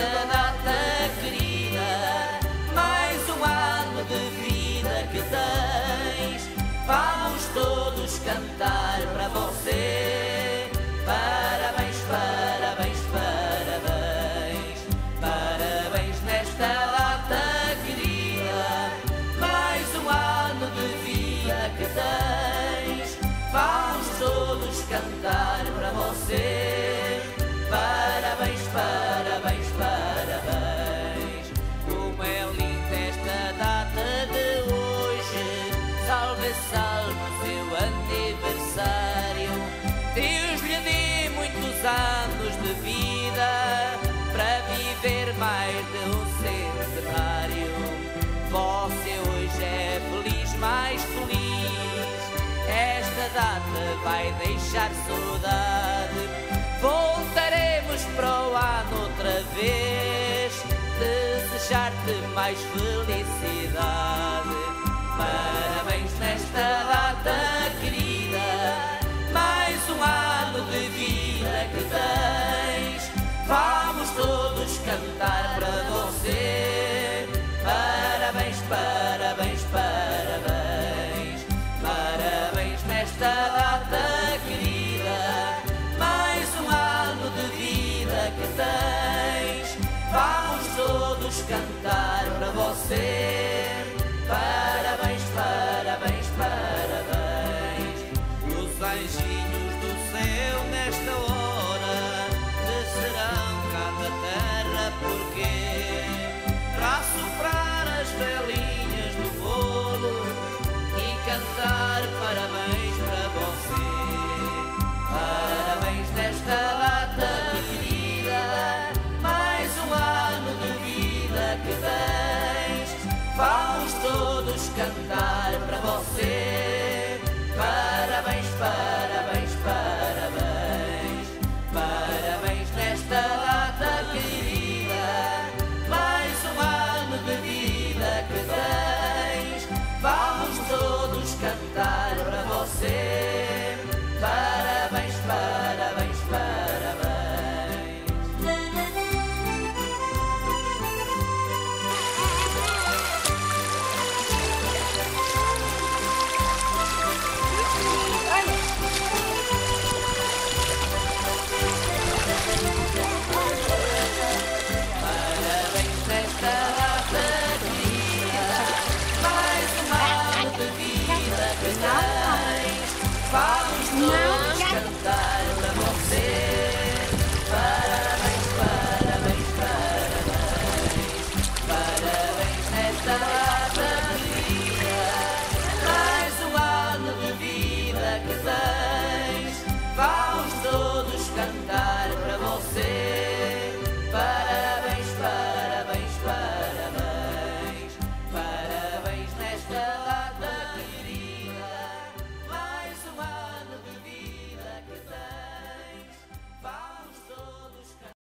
Nesta data querida, mais um ano de vida que tens. Vamos todos cantar para você. Parabéns, parabéns, parabéns. Parabéns nesta data querida, mais um ano de vida que tens. Vamos todos cantar para você. Centenário. Você hoje é feliz, mais feliz. Esta data vai deixar saudade. Voltaremos para o ano outra vez. Desejar-te mais felicidade. Parabéns todos cantar para você. Parabéns, parabéns, parabéns. Parabéns nesta data querida, mais um ano de vida que tens. Vamos todos cantar para você. Vida que